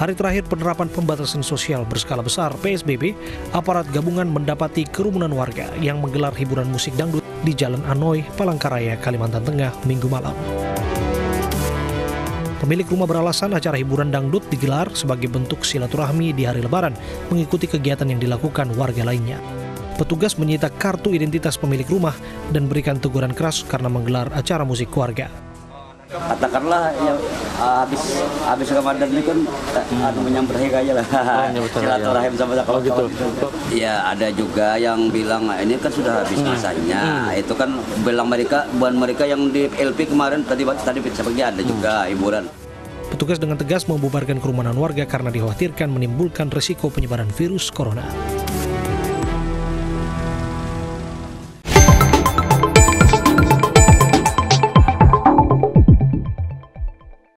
Hari terakhir penerapan pembatasan sosial berskala besar PSBB, aparat gabungan mendapati kerumunan warga yang menggelar hiburan musik dangdut di Jalan Anoy, Palangkaraya, Kalimantan Tengah, Minggu malam. Pemilik rumah beralasan acara hiburan dangdut digelar sebagai bentuk silaturahmi di hari lebaran, mengikuti kegiatan yang dilakukan warga lainnya. Petugas menyita kartu identitas pemilik rumah dan berikan teguran keras karena menggelar acara musik keluarga katakanlah ya habis habis Ramadan ini kan hmm. anu menyamperin aja lah silaturahim sama sama oh, gitu. ya ada juga yang bilang ini kan sudah habis hmm. masanya hmm. itu kan bilang mereka buat mereka yang di LP kemarin tadi tadi seperti ada juga hmm. hiburan Petugas dengan tegas membubarkan kerumunan warga karena dikhawatirkan menimbulkan risiko penyebaran virus corona.